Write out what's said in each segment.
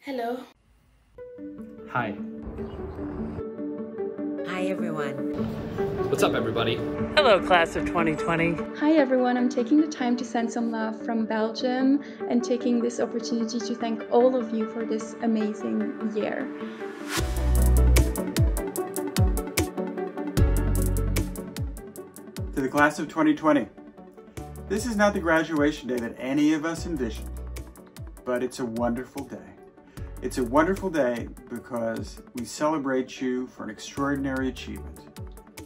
Hello. Hi. Hi, everyone. What's up, everybody? Hello, class of 2020. Hi, everyone. I'm taking the time to send some love from Belgium and taking this opportunity to thank all of you for this amazing year. To the class of 2020. This is not the graduation day that any of us envisioned, but it's a wonderful day. It's a wonderful day because we celebrate you for an extraordinary achievement,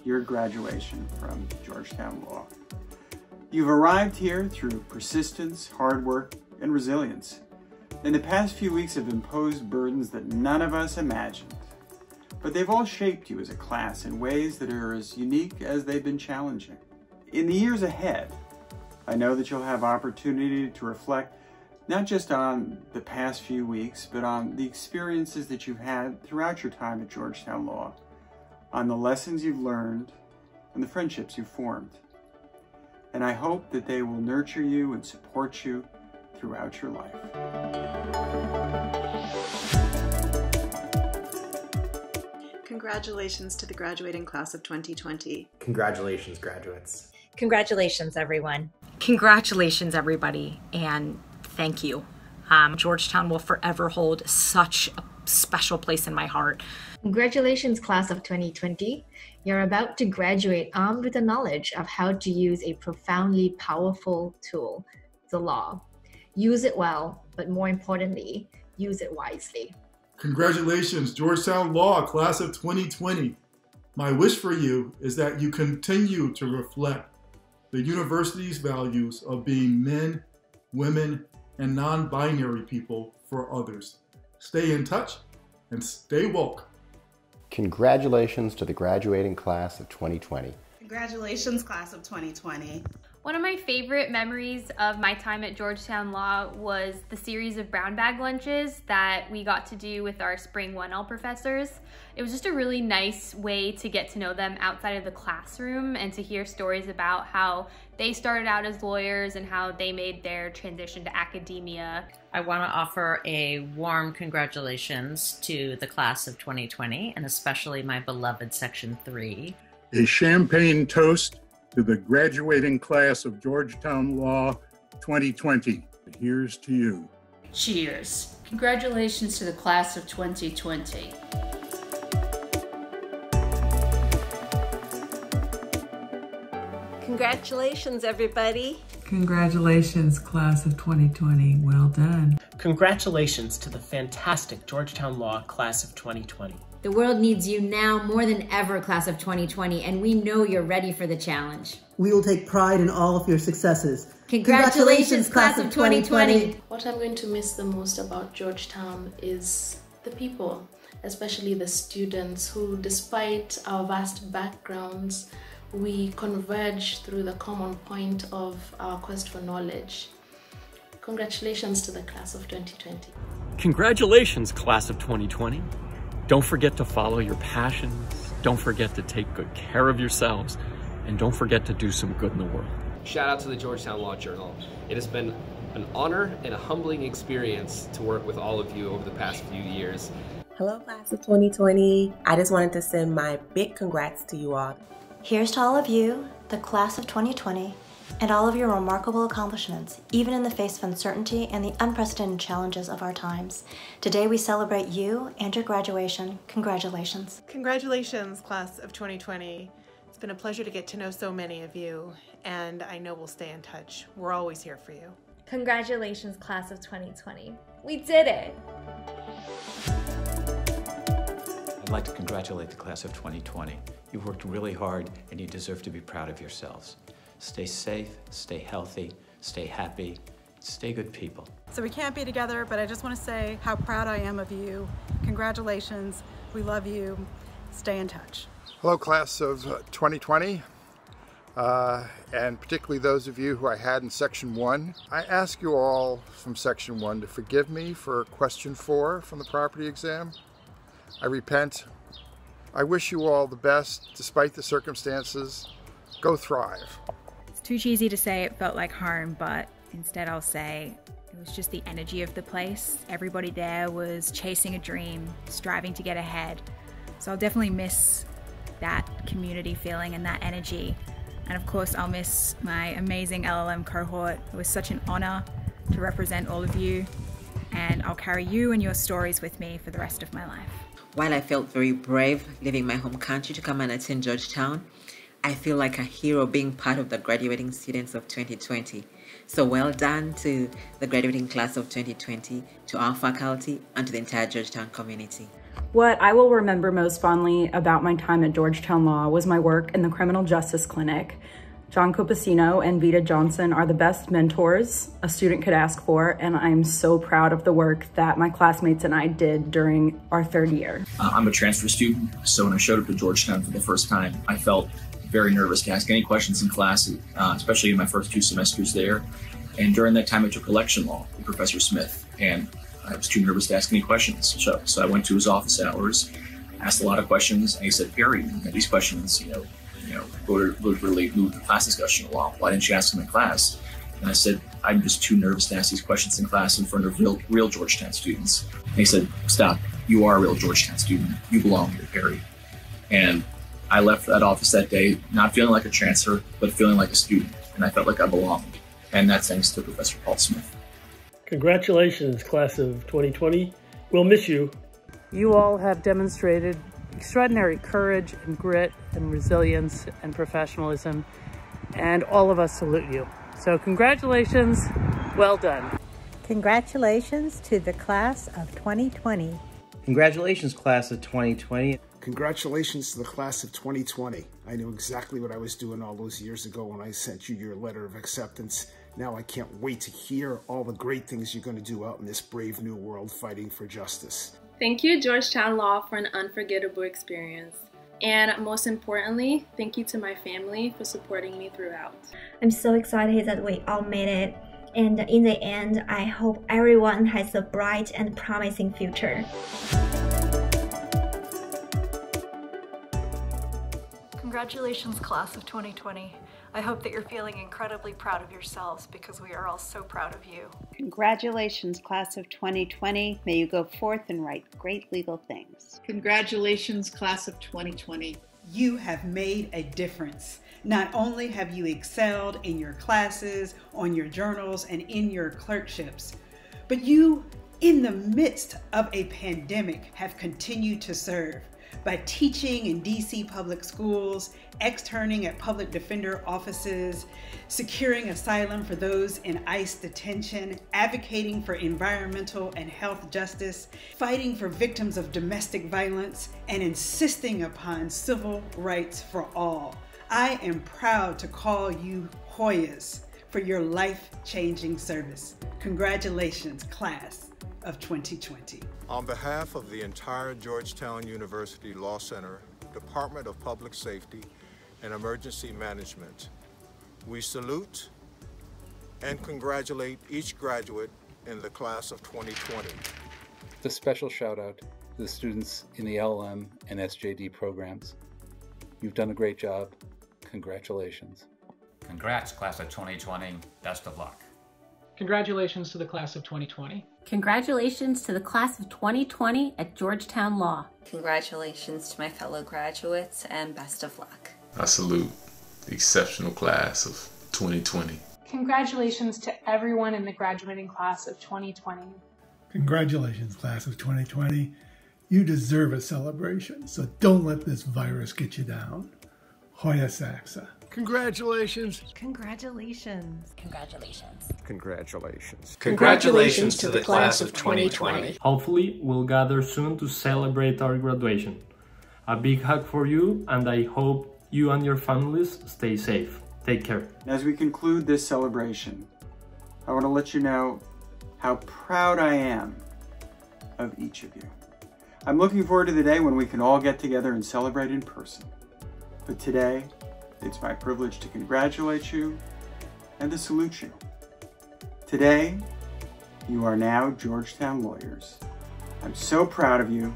your graduation from Georgetown Law. You've arrived here through persistence, hard work, and resilience. And the past few weeks have imposed burdens that none of us imagined. But they've all shaped you as a class in ways that are as unique as they've been challenging. In the years ahead, I know that you'll have opportunity to reflect not just on the past few weeks, but on the experiences that you've had throughout your time at Georgetown Law, on the lessons you've learned, and the friendships you've formed. And I hope that they will nurture you and support you throughout your life. Congratulations to the graduating class of 2020. Congratulations, graduates. Congratulations, everyone. Congratulations, everybody, and thank you. Um, Georgetown will forever hold such a special place in my heart. Congratulations, class of 2020. You're about to graduate armed with the knowledge of how to use a profoundly powerful tool, the law. Use it well, but more importantly, use it wisely. Congratulations, Georgetown Law, class of 2020. My wish for you is that you continue to reflect the university's values of being men, women, and non binary people for others. Stay in touch and stay woke. Congratulations to the graduating class of 2020. Congratulations, class of 2020. One of my favorite memories of my time at Georgetown Law was the series of brown bag lunches that we got to do with our spring 1L professors. It was just a really nice way to get to know them outside of the classroom and to hear stories about how they started out as lawyers and how they made their transition to academia. I want to offer a warm congratulations to the class of 2020 and especially my beloved Section 3. A champagne toast to the graduating class of Georgetown Law 2020. Here's to you. Cheers. Congratulations to the class of 2020. Congratulations, everybody. Congratulations, class of 2020. Well done. Congratulations to the fantastic Georgetown Law class of 2020. The world needs you now more than ever, class of 2020, and we know you're ready for the challenge. We will take pride in all of your successes. Congratulations, Congratulations class of 2020. What I'm going to miss the most about Georgetown is the people, especially the students who, despite our vast backgrounds, we converge through the common point of our quest for knowledge. Congratulations to the class of 2020. Congratulations, class of 2020. Don't forget to follow your passions. Don't forget to take good care of yourselves. And don't forget to do some good in the world. Shout out to the Georgetown Law Journal. It has been an honor and a humbling experience to work with all of you over the past few years. Hello, class of 2020. I just wanted to send my big congrats to you all. Here's to all of you, the class of 2020, and all of your remarkable accomplishments, even in the face of uncertainty and the unprecedented challenges of our times. Today we celebrate you and your graduation. Congratulations. Congratulations, class of 2020. It's been a pleasure to get to know so many of you, and I know we'll stay in touch. We're always here for you. Congratulations, class of 2020. We did it! I'd like to congratulate the class of 2020. You worked really hard and you deserve to be proud of yourselves. Stay safe, stay healthy, stay happy, stay good people. So we can't be together, but I just want to say how proud I am of you. Congratulations. We love you. Stay in touch. Hello, class of 2020. Uh, and particularly those of you who I had in section one. I ask you all from section one to forgive me for question four from the property exam. I repent. I wish you all the best despite the circumstances. Go thrive. Too cheesy to say it felt like home, but instead I'll say It was just the energy of the place. Everybody there was chasing a dream, striving to get ahead. So I'll definitely miss that community feeling and that energy. And of course, I'll miss my amazing LLM cohort. It was such an honor to represent all of you, and I'll carry you and your stories with me for the rest of my life. While I felt very brave leaving my home country to come and attend Georgetown, I feel like a hero being part of the graduating students of 2020. So well done to the graduating class of 2020, to our faculty, and to the entire Georgetown community. What I will remember most fondly about my time at Georgetown Law was my work in the Criminal Justice Clinic. John Copacino and Vida Johnson are the best mentors a student could ask for, and I'm so proud of the work that my classmates and I did during our third year. Uh, I'm a transfer student, so when I showed up to Georgetown for the first time, I felt very nervous to ask any questions in class, uh, especially in my first two semesters there. And during that time, I took election law with Professor Smith, and I was too nervous to ask any questions. So, so I went to his office hours, asked a lot of questions, and he said, Perry, these questions, you know, you know, would, would really move the class discussion along. Why didn't you ask them in class? And I said, I'm just too nervous to ask these questions in class in front of real, real Georgetown students. And he said, Stop. You are a real Georgetown student. You belong here, Perry. And I left that office that day not feeling like a transfer, but feeling like a student. And I felt like I belonged. And that's thanks to Professor Paul Smith. Congratulations, class of 2020. We'll miss you. You all have demonstrated extraordinary courage and grit and resilience and professionalism, and all of us salute you. So congratulations, well done. Congratulations to the class of 2020. Congratulations, class of 2020. Congratulations to the class of 2020. I knew exactly what I was doing all those years ago when I sent you your letter of acceptance. Now I can't wait to hear all the great things you're going to do out in this brave new world fighting for justice. Thank you, Georgetown Law, for an unforgettable experience. And most importantly, thank you to my family for supporting me throughout. I'm so excited that we all made it. And in the end, I hope everyone has a bright and promising future. Congratulations, class of 2020. I hope that you're feeling incredibly proud of yourselves because we are all so proud of you. Congratulations, class of 2020. May you go forth and write great legal things. Congratulations, class of 2020. You have made a difference. Not only have you excelled in your classes, on your journals, and in your clerkships, but you, in the midst of a pandemic, have continued to serve by teaching in DC public schools, externing at public defender offices, securing asylum for those in ICE detention, advocating for environmental and health justice, fighting for victims of domestic violence, and insisting upon civil rights for all. I am proud to call you Hoyas for your life changing service. Congratulations, class of 2020. On behalf of the entire Georgetown University Law Center, Department of Public Safety, and Emergency Management, we salute and congratulate each graduate in the class of 2020. A special shout out to the students in the LLM and SJD programs. You've done a great job. Congratulations. Congrats, class of 2020. Best of luck. Congratulations to the class of 2020. Congratulations to the class of 2020 at Georgetown Law. Congratulations to my fellow graduates and best of luck. I salute the exceptional class of 2020. Congratulations to everyone in the graduating class of 2020. Congratulations, class of 2020. You deserve a celebration, so don't let this virus get you down. Hoya Saxa. Congratulations. Congratulations. Congratulations. Congratulations. Congratulations to the class of 2020. Hopefully, we'll gather soon to celebrate our graduation. A big hug for you, and I hope you and your families stay safe. Take care. As we conclude this celebration, I want to let you know how proud I am of each of you. I'm looking forward to the day when we can all get together and celebrate in person. But today, it's my privilege to congratulate you and to salute you. Today, you are now Georgetown lawyers. I'm so proud of you.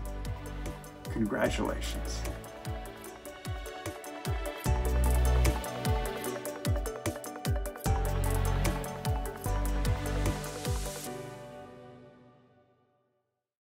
Congratulations.